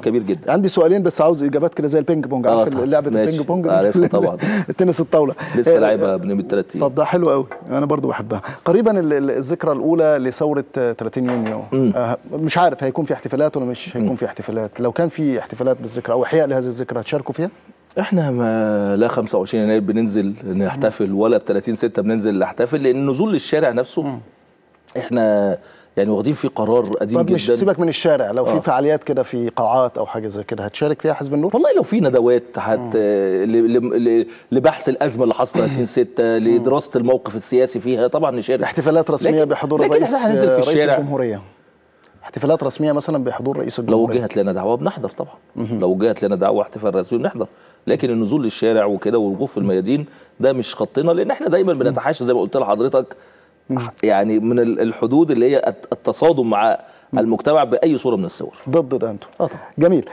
كبير جدا. عندي سؤالين بس عاوز إجابات كده زي البينج بونج. آه عارف. لعبة. البينج بونج؟ عارفها طبعا. التنس الطاولة. لسه آه، لعبها بنمت ثلاث أيام طب ده حلو قوي. أنا برضو بحبها. قريبا ال- ال- الذكرى الأولى لثورة آه، 30 يونيو مم. آه، مش عارف هيكون في احتفالات ولا مش هيكون في احتفالات. لو كان في احتفالات بالذكرى أو إحياء لهذه الذكرى هتشاركوا فيها؟ إحنا ما لا 25 يناير بننزل نحتفل ولا ب 30 6 بننزل نحتفل لأن النزول للشارع نفسه إحنا يعني واخدين فيه قرار قديم طب جدا. مش سيبك من الشارع لو آه. في فعاليات كده في قاعات أو حاجة زي كده هتشارك فيها حزب النور؟ والله لو في ندوات ل- لبحث الأزمة اللي حصلت 30 6 لدراسة الموقف السياسي فيها طبعا نشارك. احتفالات رسمية لكن- بحضور لكن الرئيس إحنا هننزل في رئيس الشارع. الجمهورية. احتفالات رسمية مثلا بحضور رئيس لو الجمهورية. وجهت لنا دعوة بنحضر طبعا. لو وجهت لنا دعوة احتفال رسمي بنحضر. لكن النزول للشارع وكده والوقوف في الميادين ده مش خطنا لأن إحنا دايما بنتحاشى زي ما قلت لحضرتك. يعني من ال- الحدود اللي هي الت- التصادم مع المجتمع بأي صورة من الصور. ضد ده أنتم. آه طبعا. جميل.